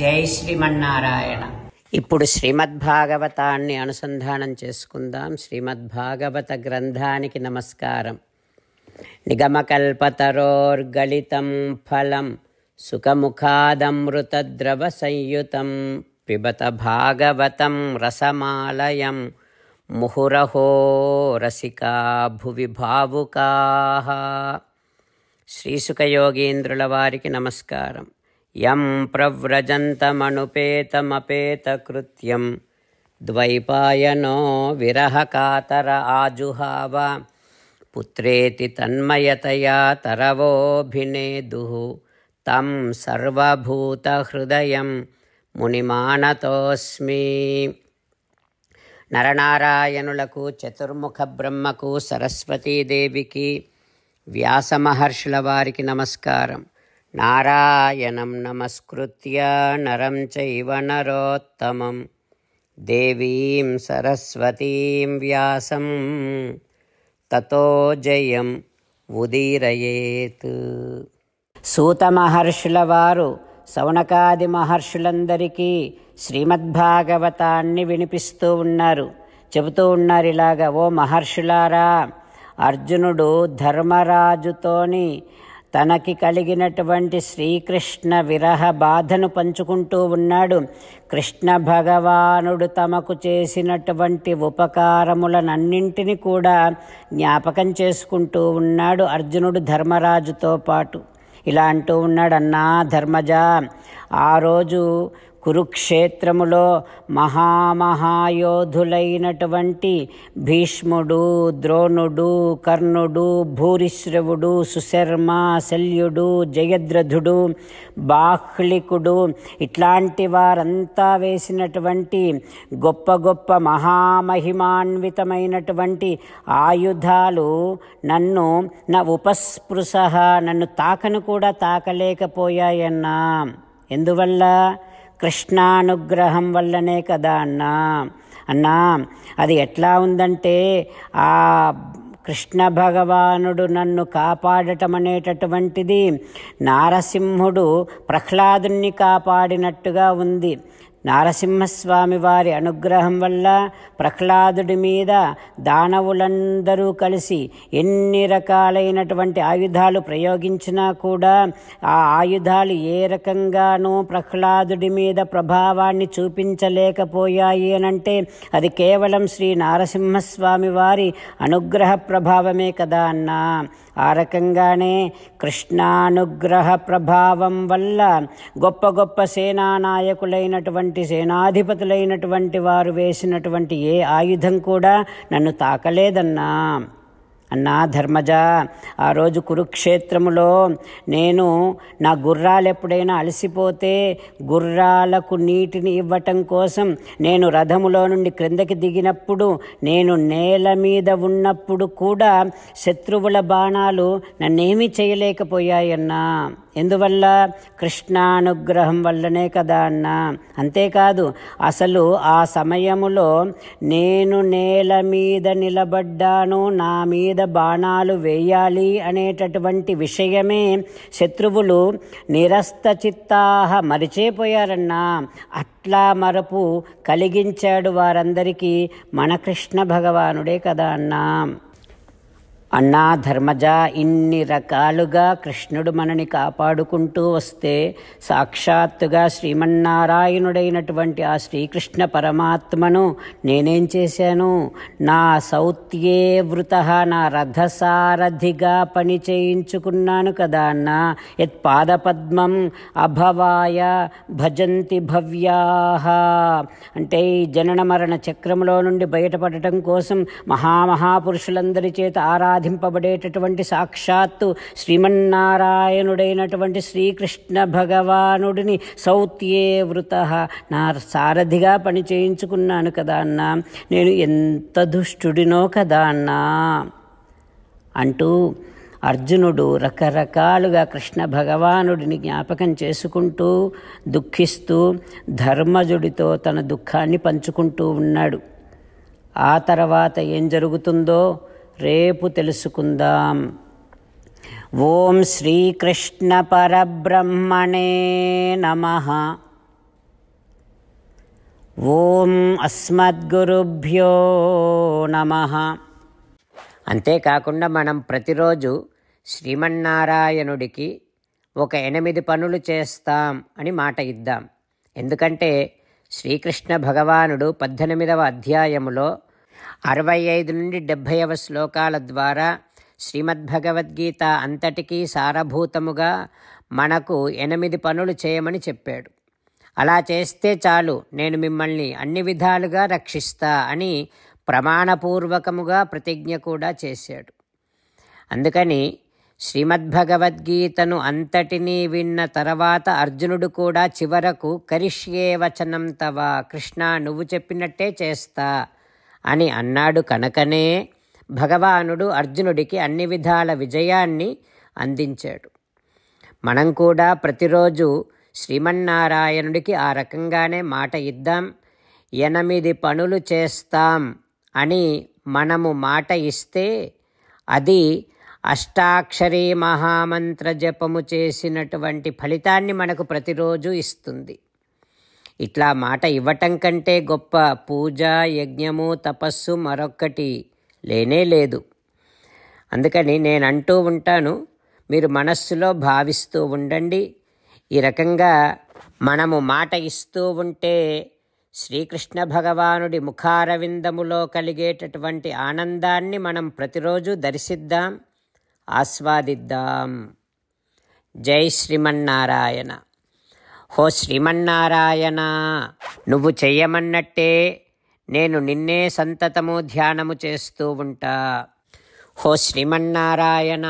జై శ్రీమన్నారాయణ. ఇప్పుడు శ్రీమద్భాగవతాన్ని అనుసంధానం చేసుకుందాం. శ్రీమద్భాగవత గ్రంథానికి నమస్కారం. నిగమకల్పతరోర్గళితం ఫలం సుఖముఖాదమృతద్రవ సంయుతం పిబత భాగవతం రసమాలయం ముహురహో రసికా భువి భావుకా. శ్రీసుఖయోగీంద్రుల వారికి నమస్కారం. యం ప్రవ్రజంతమనుపేతమపేతకృత్యం. ద్వైపాయనో విరహకాతర ఆజుహావ. పుత్రేతి తన్మయతయా తరవోభినేదు. తం సర్వభూతహృదయం మునిమానతోస్మి. నరనారాయణులకు చతుర్ముఖ బ్రహ్మకు సరస్వతీదేవికి వ్యాసమహర్షుల వారికి నమస్కారం. నారాయణం నమస్కృత్య నరం చైవ నరోత్తమం. దేవీం సరస్వతీం వ్యాసం. తతో జయం ఉదీరయేత్. సూత మహర్షుల వారు సౌనకాది మహర్షులందరికీ శ్రీమద్భాగవతాన్ని వినిపిస్తూ ఉన్నారు. చెబుతూ ఉన్నారు ఇలాగా ఓ మహర్షులారా అర్జునుడు ధర్మరాజుతోని తనకి కలిగినటువంటి శ్రీకృష్ణ విరహ బాధను పంచుకుంటూ ఉన్నాడు. కృష్ణ భగవానుడు తమకు చేసినటువంటి ఉపకారములనన్నింటినీ కూడా జ్ఞాపకం చేసుకుంటూ ఉన్నాడు అర్జునుడు ధర్మరాజుతో పాటు. ఇలా అంటూ ఉన్నాడు అన్నా ధర్మజ ఆ రోజు కురుక్షేత్రములో మహామహాయోధులైనటువంటి భీష్ముడు ద్రోణుడు కర్ణుడు భూరిశ్రవుడు సుశర్మ శల్యుడు జయద్రథుడు బాహ్లికుడు ఇట్లాంటి వారంతా వేసినటువంటి గొప్ప గొప్ప మహామహిమాన్వితమైనటువంటి ఆయుధాలు నన్ను నా ఉపస్పృశ నన్ను తాకను కూడా తాకలేకపోయాయన్నా. ఎందువల్ల? కృష్ణానుగ్రహం వల్లనే కదా అన్నా. అన్నా అది ఎట్లా ఉందంటే ఆ కృష్ణ భగవానుడు నన్ను కాపాడటం అనేటటువంటిది నారసింహుడు ప్రహ్లాదుని కాపాడినట్టుగా ఉంది. నారసింహస్వామి వారి అనుగ్రహం వల్ల ప్రహ్లాదుడి మీద దానవులందరూ కలిసి ఎన్ని రకాలైనటువంటి ఆయుధాలు ప్రయోగించినా కూడా ఆ ఆయుధాలు ఏ రకంగానూ ప్రహ్లాదుడి మీద ప్రభావాన్ని చూపించలేకపోయాయి అనంటే అది కేవలం శ్రీ నారసింహస్వామి వారి అనుగ్రహ ప్రభావమే కదా అన్నా. ఆ రకంగానే కృష్ణానుగ్రహ ప్రభావం వల్ల గొప్ప గొప్ప సేనానాయకులైనటువంటి సేనాధిపతులైనటువంటి వారు వేసినటువంటి ఏ ఆయుధం కూడా నన్ను తాకలేదన్నా. అన్నా ధర్మజ ఆ రోజు కురుక్షేత్రములో నేను నా గుర్రాలు ఎప్పుడైనా అలసిపోతే గుర్రాలకు నీటిని ఇవ్వటం కోసం నేను రథములో నుండి క్రిందకి దిగినప్పుడు నేను నేల మీద ఉన్నప్పుడు కూడా శత్రువుల బాణాలు నన్నేమీ చేయలేకపోయాయన్నా ఎందువల్ల? కృష్ణానుగ్రహం వల్లనే కదా అన్నా. అంతేకాదు అసలు ఆ సమయములో నేను నేల మీద నిలబడ్డాను నా మీద బాణాలు వేయాలి అనేటటువంటి విషయమే శత్రువులు నిరస్త చిత్తాహ మరిచేపోయారన్నా అట్లా మరపు కలిగించాడు వారందరికీ మన కృష్ణ భగవానుడే కదా అన్నా. అన్నా ధర్మజ ఇన్ని రకాలుగా కృష్ణుడు మనని కాపాడుకుంటూ వస్తే సాక్షాత్తుగా శ్రీమన్నారాయణుడైనటువంటి ఆ శ్రీకృష్ణ పరమాత్మను నేనేం చేశాను? నా సౌత్యే వృత నా రథసారథిగా పని చేయించుకున్నాను కదా అన్న. యత్ పాదపద్మం అభవాయ భజంతి భవ్యాహ. అంటే ఈ జనన మరణ చక్రంలో నుండి బయటపడటం కోసం మహామహాపురుషులందరి చేత ఆరాధ ఆరాధింపబడేటటువంటి సాక్షాత్తు శ్రీమన్నారాయణుడైనటువంటి శ్రీకృష్ణ భగవానుడిని సౌత్యే వృత. నా సారథిగా పని చేయించుకున్నాను కదా అన్నా. నేను ఎంత దుష్టుడినో కదా అన్నా. అంటూ అర్జునుడు రకరకాలుగా కృష్ణ భగవానుడిని జ్ఞాపకం చేసుకుంటూ దుఃఖిస్తూ ధర్మజుడితో తన దుఃఖాన్ని పంచుకుంటూ ఉన్నాడు. ఆ తర్వాత ఏం జరుగుతుందో రేపు తెలుసుకుందాం. ఓం శ్రీకృష్ణ పరబ్రహ్మణే నమ. ఓం అస్మద్గురుభ్యో నమ. అంతేకాకుండా మనం ప్రతిరోజు శ్రీమన్నారాయణుడికి ఒక ఎనిమిది పనులు చేస్తాం అని మాట ఇద్దాం. ఎందుకంటే శ్రీకృష్ణ భగవానుడు పద్దెనిమిదవ అధ్యాయములో అరవై ఐదు నుండి డెబ్భైవ శ్లోకాల ద్వారా శ్రీమద్భగవద్గీత అంతటికీ సారభూతముగా మనకు ఎనిమిది పనులు చేయమని చెప్పాడు. అలా చేస్తే చాలు నేను మిమ్మల్ని అన్ని విధాలుగా రక్షిస్తా అని ప్రమాణపూర్వకముగా ప్రతిజ్ఞ కూడా చేశాడు. అందుకని శ్రీమద్భగవద్గీతను అంతటినీ విన్న తర్వాత అర్జునుడు కూడా చివరకు కరిష్యే వచనం తవా కృష్ణ నువ్వు చెప్పినట్టే చేస్తా అని అన్నాడు కనుకనే. భగవానుడు అర్జునుడికి అన్ని విధాల విజయాన్ని అందించాడు. మనం కూడా ప్రతిరోజు శ్రీమన్నారాయణుడికి ఆ రకంగానే మాట ఇద్దాం. ఎనిమిది పనులు చేస్తాం అని మనము మాట ఇస్తే అది అష్టాక్షరీ మహామంత్ర జపము చేసినటువంటి ఫలితాన్ని మనకు ప్రతిరోజు ఇస్తుంది. ఇట్లా మాట ఇవ్వటం కంటే గొప్ప పూజ యజ్ఞము తపస్సు మరొక్కటి లేనే లేదు. అందుకని నేను అంటూ ఉంటాను మీరు మనస్సులో భావిస్తూ ఉండండి. ఈ రకంగా మనము మాట ఇస్తూ ఉంటే శ్రీకృష్ణ భగవానుడి ముఖారవిందములో కలిగేటటువంటి ఆనందాన్ని మనం ప్రతిరోజు దర్శిద్దాం ఆస్వాదిద్దాం. జై శ్రీమన్నారాయణ. హో శ్రీమన్నారాయణ నువ్వు చెయ్యమన్నట్టే నేను నిన్నే సంతతము ధ్యానము చేస్తూ ఉంటా. హో శ్రీమన్నారాయణ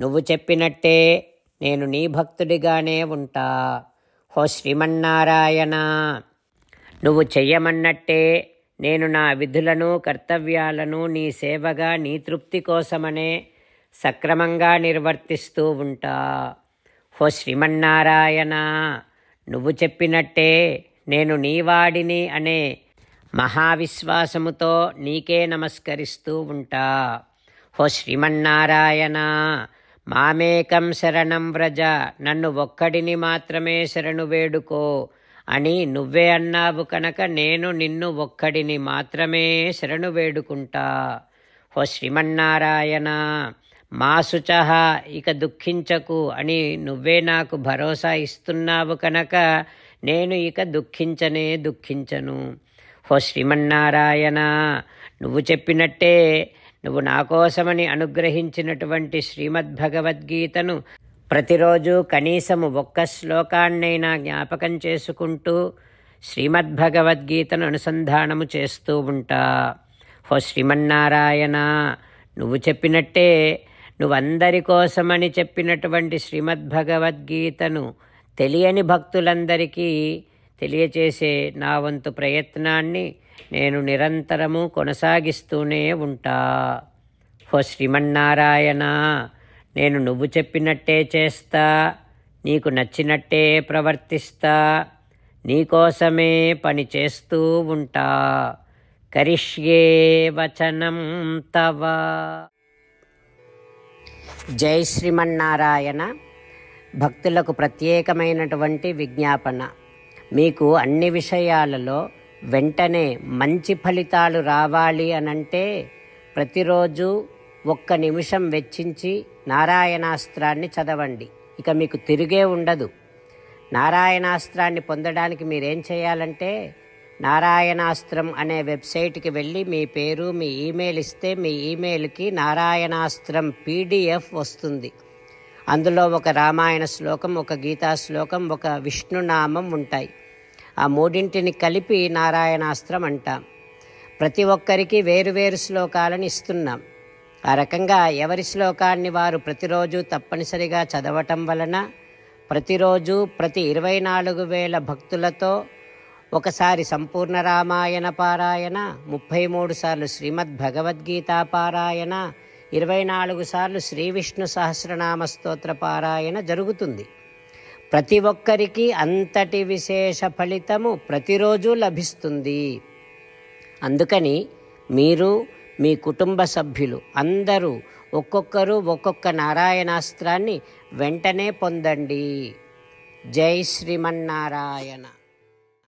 నువ్వు చెప్పినట్టే నేను నీ భక్తుడిగానే ఉంటా. హో శ్రీమన్నారాయణ నువ్వు చెయ్యమన్నట్టే నేను నా విధులను కర్తవ్యాలను నీ సేవగా నీ తృప్తి కోసమనే సక్రమంగా నిర్వర్తిస్తూ ఉంటా. ఓ శ్రీమన్నారాయణ నువ్వు చెప్పినట్టే నేను నీవాడిని అనే మహావిశ్వాసముతో నీకే నమస్కరిస్తూ ఉంటా. ఓ శ్రీమన్నారాయణ మామేకం శరణం వ్రజ నన్ను ఒక్కడిని మాత్రమే శరణు వేడుకో అని నువ్వే అన్నావు కనుక నేను నిన్ను ఒక్కడిని మాత్రమే శరణు వేడుకుంటా. ఓ శ్రీమన్నారాయణ మాసుచహ ఇక దుఃఖించకు అని నువ్వే నాకు భరోసా ఇస్తున్నావు కనుక నేను ఇక దుఃఖించనే దుఃఖించను. హో శ్రీమన్నారాయణ నువ్వు చెప్పినట్టే నువ్వు నా కోసమని అనుగ్రహించినటువంటి శ్రీమద్భగవద్గీతను ప్రతిరోజు కనీసము ఒక్క శ్లోకాన్నైనా జ్ఞాపకం చేసుకుంటూ శ్రీమద్భగవద్గీతను అనుసంధానము చేస్తూ ఉంటా. హో శ్రీమన్నారాయణ నువ్వు చెప్పినట్టే నువ్వందరి కోసమని చెప్పినటువంటి శ్రీమద్భగవద్గీతను తెలియని భక్తులందరికీ తెలియచేసే నా వంతు ప్రయత్నాన్ని నేను నిరంతరము కొనసాగిస్తూనే ఉంటా. హో శ్రీమన్నారాయణ నేను నువ్వు చెప్పినట్టే చేస్తా నీకు నచ్చినట్టే ప్రవర్తిస్తా నీకోసమే పని చేస్తూ ఉంటా. కరిష్యే వచనం తవ. జై శ్రీమన్నారాయణ. భక్తులకు ప్రత్యేకమైనటువంటి విజ్ఞాపన. మీకు అన్ని విషయాలలో వెంటనే మంచి ఫలితాలు రావాలి అనంటే ప్రతిరోజు ఒక్క నిమిషం వెచ్చించి నారాయణాస్త్రాన్ని చదవండి. ఇక మీకు తిరిగే ఉండదు. నారాయణాస్త్రాన్ని పొందడానికి మీరేం చేయాలంటే నారాయణాస్త్రం అనే వెబ్సైట్కి వెళ్ళి మీ పేరు మీ ఈమెయిల్ ఇస్తే మీ ఈమెయిల్కి నారాయణాస్త్రం పీడిఎఫ్ వస్తుంది. అందులో ఒక రామాయణ శ్లోకం ఒక గీతా శ్లోకం ఒక విష్ణునామం ఉంటాయి. ఆ మూడింటిని కలిపి నారాయణాస్త్రం అంటాం. ప్రతి ఒక్కరికి వేరువేరు శ్లోకాలను ఇస్తున్నాం. ఆ రకంగా ఎవరి శ్లోకాన్ని వారు ప్రతిరోజు తప్పనిసరిగా చదవటం వలన ప్రతిరోజు ప్రతి ఇరవై నాలుగు వేల భక్తులతో ఒకసారి సంపూర్ణ రామాయణ పారాయణ ముప్పై మూడు సార్లు శ్రీమద్ భగవద్గీత పారాయణ ఇరవై నాలుగు సార్లు శ్రీ విష్ణు సహస్రనామ స్తోత్ర పారాయణ జరుగుతుంది. ప్రతి ఒక్కరికి అంతటి విశేష ఫలితము ప్రతిరోజు లభిస్తుంది. అందుకని మీరు మీ కుటుంబ సభ్యులు అందరూ ఒక్కొక్కరు ఒక్కొక్క నారాయణాస్త్రాన్ని వెంటనే పొందండి. జై శ్రీమన్నారాయణ.